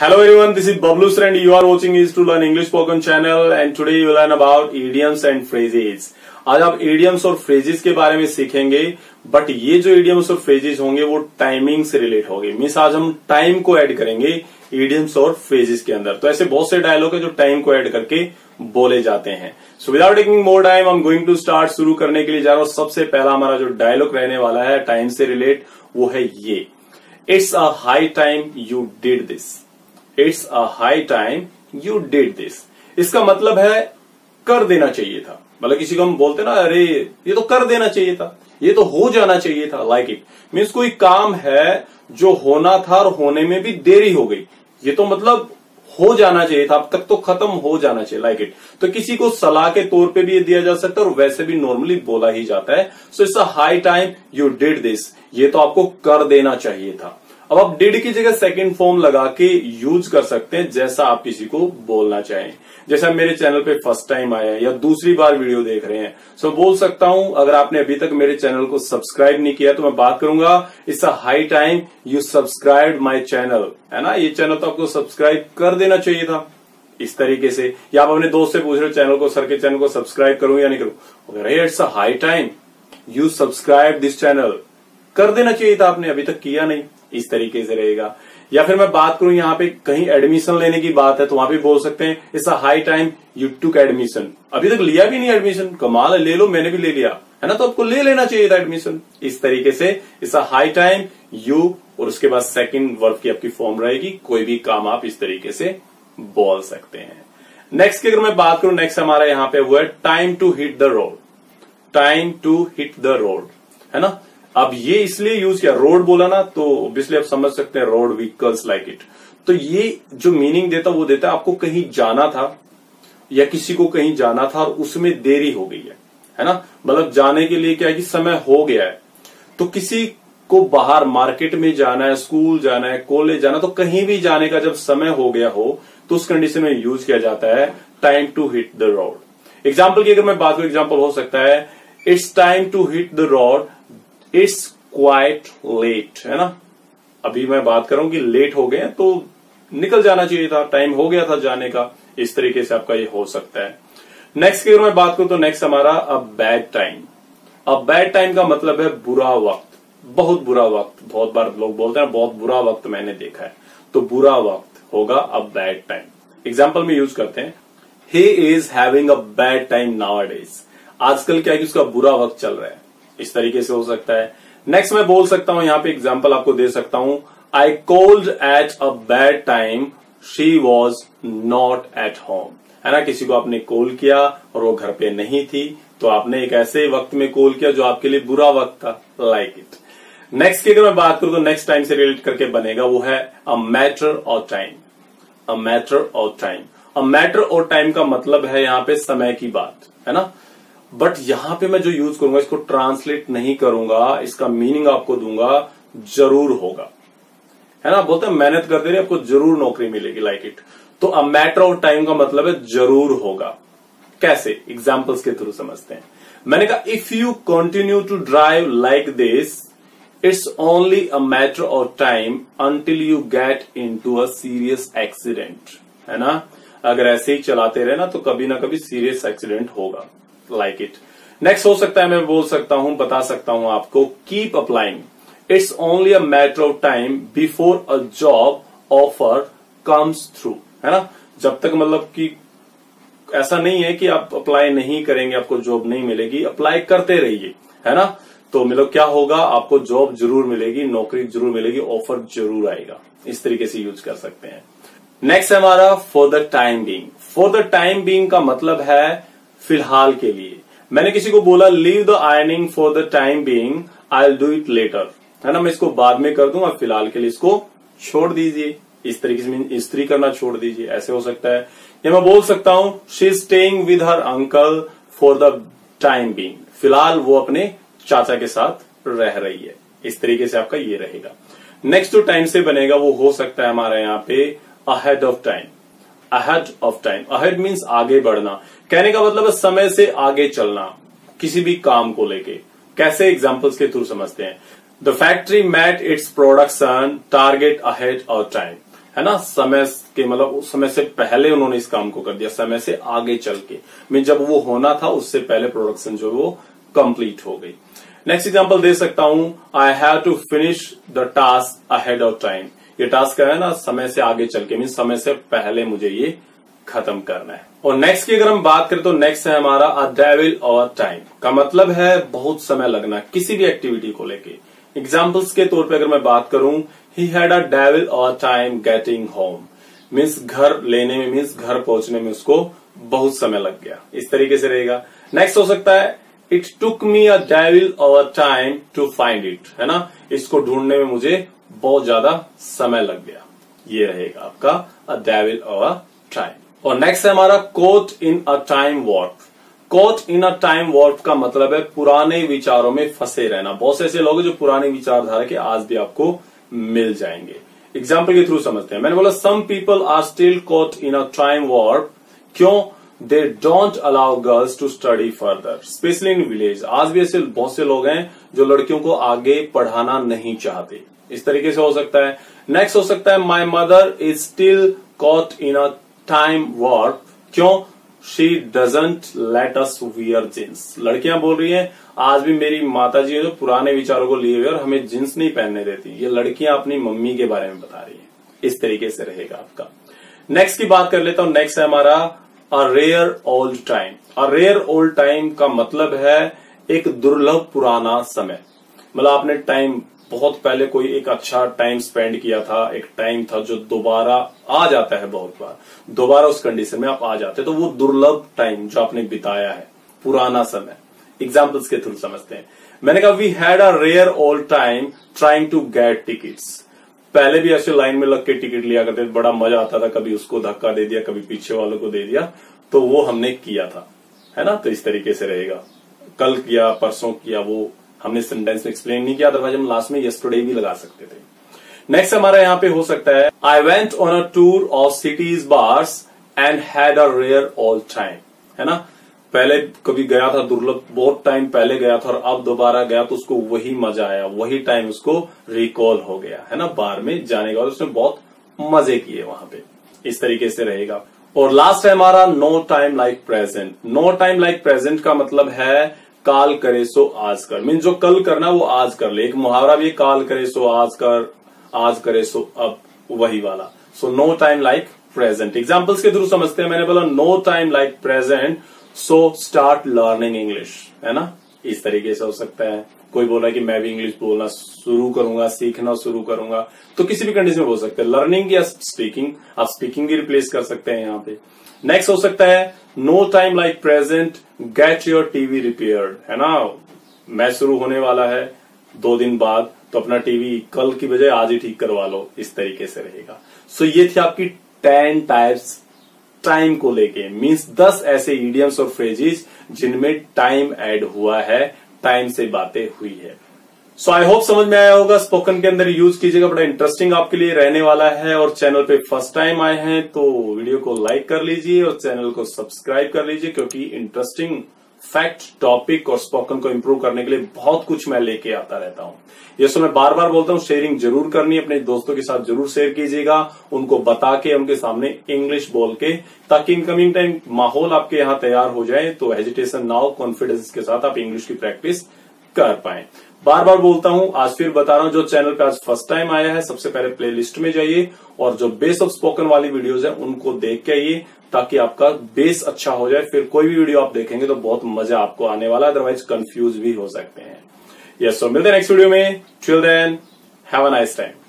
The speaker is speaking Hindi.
Hello everyone, this is Bablu sir and you are watching is to learn English spoken channel and today you will learn about idioms and phrases. आज आप idioms और phrases के बारे में सीखेंगे बट ये जो idioms और phrases होंगे वो टाइमिंग से रिलेट होंगे। मीन्स आज हम टाइम को ऐड करेंगे idioms और phrases के अंदर। तो ऐसे बहुत से डायलॉग है जो टाइम को ऐड करके बोले जाते हैं। So without taking more time am going to start शुरू करने के लिए जा रहा हूँ। सबसे पहला हमारा जो डायलॉग रहने वाला है टाइम से रिलेट वो है ये। It's a high time you did this it's a high time, you did this. इसका मतलब है, कर देना चाहिए था। मतलब किसी को हम बोलते ना, अरे, ये तो कर देना चाहिए था। ये तो हो जाना चाहिए था लाइक इट मीन्स कोई काम है जो होना था और होने में भी देरी हो गई। ये तो मतलब हो जाना चाहिए था, अब तक तो खत्म हो जाना चाहिए लाइक like इट तो किसी को सलाह के तौर पे भी ये दिया जा सकता है और वैसे भी नॉर्मली बोला ही जाता है। So it's a high time you did this ये तो आपको कर देना चाहिए था। अब आप डिड की जगह सेकंड फॉर्म लगा के यूज़ कर सकते हैं, जैसा आप किसी को बोलना चाहें। जैसा मेरे चैनल पे फ़र्स्ट टाइम आया या दूसरी बार वीडियो देख रहे हैं। सो बोल सकता हूँ, अगर आपने अभी तक मेरे चैनल को सब्सक्राइब नहीं किया तो मैं बात करूँगा it's a high time you subscribe my channel है ना? ये चैनल तो आपको सब्सक्राइब कर देना चाहिए था, इस तरीके से। या आप अपने दोस्त से पूछ रहे हो चैनल को सर के चैनल को सब्सक्राइब करूँ या नहीं करूँ? अगर it's a high time you subscribe this channel कर देना चाहिए था आपने, अभी तक किया नहीं। इस तरीके से रहेगा। या फिर मैं बात करूँ यहाँ पे कहीं एडमिशन लेने की बात है तो वहाँ पे बोल सकते हैं, it's a high time you took admission अभी तक लिया भी नहीं एडमिशन कमाल है, ले लो, मैंने भी ले लिया। है ना? तो आपको ले लेना चाहिए था एडमिशन इस तरीके से, it's a high time you, और उसके बाद सेकंड वर्ब की आपकी फॉर्म रहेगी। कोई भी काम आप इस तरीके से बोल सकते हैं। नेक्स्ट की अगर मैं बात करूँ नेक्स्ट हमारा यहाँ पे हुआ है time to hit the road time to hit the road है ना? अब ये इसलिए यूज़ किया रोड बोला ना तो ऑब्वियसली आप समझ सकते हैं रोड व्हीकल्स लाइक इट तो ये जो मीनिंग देता, वो देता है, आपको कहीं जाना था, या किसी को कहीं जाना था, और उसमें देरी हो गई है है ना? मतलब जाने के लिए क्या है कि समय हो गया है। तो किसी को बाहर मार्केट में जाना है स्कूल जाना है कॉलेज जाना तो कहीं भी जाने का जब समय हो गया हो तो उस कंडीशन में यूज़ किया जाता है time to hit the road example की अगर मैं बात करूँ एग्ज़ाम्पल हो सकता है it's time to hit the road it's quite late, है ना? अभी मैं बात करूँ कि लेट हो गए तो निकल जाना चाहिए था, टाइम हो गया था जाने का, इस तरीके से आपका ये हो सकता है। नेक्स्ट की अगर मैं बात करूँ तो नेक्स्ट हमारा अ बैड टाइम अब बैड टाइम का मतलब है बुरा वक्त, बहुत बुरा वक्त, बहुत बार लोग बोलते हैं, बहुत बुरा वक्त मैंने देखा है तो बुरा वक्त होगा अ बैड टाइम एग्ज़ाम्पल में यूज़ करते हैं। He is having a bad time now आजकल क्या है कि उसका बुरा वक्त चल रहा है। इस तरीके से हो सकता है। नेक्स्ट मैं बोल सकता हूँ, यहाँ पे एग्ज़ाम्पल आपको दे सकता हूँ। I called at a bad time she was not at home है ना? किसी को आपने कॉल किया और वो घर पे नहीं थी तो आपने एक ऐसे वक्त में कॉल किया जो आपके लिए बुरा वक्त था। लाइक इट नेक्स्ट की अगर मैं बात करूँ तो नेक्स्ट टाइम से रिलेट करके बनेगा, वो है a matter of time a matter of time a matter of time का मतलब है यहाँ पे समय की बात, है ना? बट यहाँ पे मैं जो यूज़ करूँगा, इसको ट्रांसलेट नहीं करूँगा, इसका मीनिंग आपको दूँगा, ज़रूर होगा। है ना? बोलते हैं, मेहनत करते रहिए, आपको ज़रूर नौकरी मिलेगी लाइक इट तो अ मैटर ऑफ़ टाइम का मतलब है ज़रूर होगा। कैसे? एग्जाम्पल्स के थ्रू समझते हैं। मैंने कहा if you continue to drive like this it's only a matter of time until you get into a serious accident है ना? अगर ऐसे ही चलाते रहे ना तो कभी ना कभी सीरियस एक्सीडेंट होगा। लाइक इट नेक्स्ट हो सकता है मैं बोल सकता हूँ, बता सकता हूँ आपको keep applying it's only a matter of time before a job offer comes through है ना? जब तक मतलब कि ऐसा नहीं है कि आप अप्लाई नहीं करेंगे, आपको जॉब नहीं मिलेगी अप्लाई करते रहिए, है ना? तो मतलब क्या होगा, आपको जॉब ज़रूर मिलेगी, नौकरी ज़रूर मिलेगी ऑफ़र ज़रूर आएगा। इस तरीके से यूज़ कर सकते हैं। नेक्स्ट है हमारा for the time being for the time being का मतलब है फ़िलहाल के लिए। मैंने किसी को बोला leave the ironing for the time being I do it later है ना, मैं इसको बाद में कर दूँगा, फ़िलहाल के लिए इसको छोड़ दीजिए। इस तरीके से स्त्री करना छोड़ दीजिए, ऐसे हो सकता है। या मैं बोल सकता हूँ she staying with her uncle for the time being फ़िलहाल वो अपने चाचा के साथ रह रही है। इस तरीके से आपका ये रहेगा। नेक्स्ट जो टाइम से बनेगा वो हो सकता है हमारे यहाँ पे ahead of time ahead of time ahead means आगे बढ़ना। कहने का मतलब है समय से आगे चलना, किसी भी काम को लेके। कैसे एग्जाम्पल्स के थ्रू समझते हैं? The factory met its production target ahead of time है ना? समय के मतलब उस समय से पहले उन्होंने इस काम को कर दिया, समय से आगे चल के। मीन जब वो होना था, उससे पहले प्रोडक्शन जो वो कंप्लीट हो गई। नेक्स्ट एग्ज़ाम्पल दे सकता हूँ। I have to finish the task ahead of time ये टास्क है ना, समय से आगे चल के मीन समय से पहले मुझे ये खत्म करना है। और नेक्स्ट की अगर हम बात करें तो नेक्स्ट है हमारा अ डेविल और टाइम का मतलब है बहुत समय लगना किसी भी एक्टिविटी को लेके। एग्जाम्पल्स के तौर पे अगर मैं बात करूँ he had a devil of a time getting home means घर लेने में मीन्स घर पहुँचने में उसको बहुत समय लग गया। इस तरीके से रहेगा। नेक्स्ट हो सकता है it took me a devil of a time to find it है ना? इसको ढूँढने में मुझे बहुत ज़्यादा समय लग गया। ये रहेगा आपका a devil of a time और नेक्स्ट है हमारा caught in a time warp caught in a time warp का मतलब है पुराने विचारों में फंसे रहना। बहुत से ऐसे लोग जो पुराने विचारधारा के आज भी आपको मिल जाएँगे। एग्ज़ाम्पल के थ्रू समझते हैं। मैंने बोला some people are still caught in a time warp क्यों? They don't allow girls to study further specially in village आज भी ऐसे बहुत से लोग हैं जो लड़कियों को आगे पढ़ाना नहीं चाहते। इस तरीके से हो सकता है। नेक्स्ट हो सकता है my mother is still caught in a time warp क्यों? She doesn't let us wear jeans लड़कियाँ बोल रही हैं, आज भी मेरी माता जी जो पुराने विचारों को लिए हुए और हमें जींस नहीं पहनने देती। ये लड़कियाँ अपनी मम्मी के बारे में बता रही हैं। इस तरीके से रहेगा आपका। नेक्स्ट की बात कर लेता हूँ। नेक्स्ट है हमारा a rare old time a rare old time का मतलब है एक दुर्लभ पुराना समय। मतलब आपने टाइम बहुत पहले कोई एक अच्छा टाइम स्पेंड किया था, एक टाइम था जो दोबारा आ जाता है बहुत बार। दोबारा उस कंडीशन में आप आ जाते तो वो दुर्लभ टाइम जो आपने बिताया है, पुराना समय। एग्जाम्पल्स के थ्रू समझते हैं। मैंने कहा we had a rare old time trying to get tickets पहले भी ऐसे लाइन में लग के टिकट लिया करते थे। बड़ा मज़ा आता था। कभी उसको धक्का दे दिया, कभी पीछे वालों को दे दिया। तो वो हमने किया था। है ना? तो इस तरीके से रहेगा। कल किया, परसों किया, वो हमने सेंटेंस में एक्सप्लेन नहीं किया अदरवाइज़ हम लास्ट में यस्टरडे भी लगा सकते थे। नेक्स्ट हमारा यहाँ पे हो सकता है I went on a tour of cities bars and had a rare all time है ना? पहले कभी गया था दुर्लभ, बहुत टाइम पहले गया था और अब दोबारा गया तो उसको वही मज़ा आया, वही टाइम उसको रिकॉल हो गया, है ना? बार में जाने का और उसने बहुत मज़े किए वहाँ पे, इस तरीके से रहेगा। और लास्ट है हमारा no time like present no time like present का मतलब है काल करे सो आज कर। मीन जो कल करना वो आज कर ले। एक मुहावरा भी काल करे सो आज कर, आज करे सो अब, वही वाला। So no time like present examples के थ्रू समझते हैं। मैंने बोला no time like present so start learning English है ना? इस तरीके से हो सकता है। कोई बोला कि मैं भी इंग्लिश बोलना शुरू करूँगा, सीखना शुरू करूँगा। तो किसी भी कंडीशन में बोल सकते हैं। लर्निंग या स्पीकिंग आप स्पीकिंग भी रिप्लेस कर सकते हैं यहाँ पे। नेक्स्ट हो सकता है no time like present get your TV repair है ना? मैच शुरू होने वाला है दो दिन बाद तो अपना टीवी कल की बजाय आज ही ठीक करवा लो इस तरीके से रहेगा। सो so, ये थी आपकी टेन टाइप्स टाइम को लेके। मीन्स दस ऐसे इडियम्स और फ्रेजेस जिनमें टाइम ऐड हुआ है टाइम से बातें हुई है। सो आई होप समझ में आया होगा स्पोकन के अंदर यूज़ कीजिएगा, बड़ा इंटरेस्टिंग आपके लिए रहने वाला है और चैनल पे फ़र्स्ट टाइम आए हैं तो वीडियो को लाइक कर लीजिए और चैनल को सब्सक्राइब कर लीजिए, क्योंकि इंटरेस्टिंग फैक्ट टॉपिक और स्पोकन को इम्प्रूव करने के लिए बहुत कुछ मैं लेके आता रहता हूँ। ये सो मैं बार बार बोलता हूँ शेयरिंग ज़रूर करनी, अपने दोस्तों के साथ ज़रूर शेयर कीजिएगा, उनको बता के, उनके सामने इंग्लिश बोल के, ताकि इनकमिंग टाइम माहौल आपके यहाँ तैयार हो जाए तो हेजिटेशन नाउ कॉन्फिडेंस के साथ आप इंग्लिश की प्रैक्टिस कर पाए। बार बार बोलता हूँ, आज फिर बता रहा हूँ, जो चैनल पे आज फ़र्स्ट टाइम आया है, सबसे पहले प्लेलिस्ट में जाइए और जो बेस ऑफ़ स्पोकन वाली वीडियोस है, उनको देख के आइए, ताकि आपका बेस अच्छा हो जाए। फिर कोई भी वीडियो आप देखेंगे तो बहुत मज़ा आपको आने वाला है अदरवाइज़ कंफ्यूज भी हो सकते हैं। यस सो मिलते हैं नेक्स्ट वीडियो में। Children have a nice time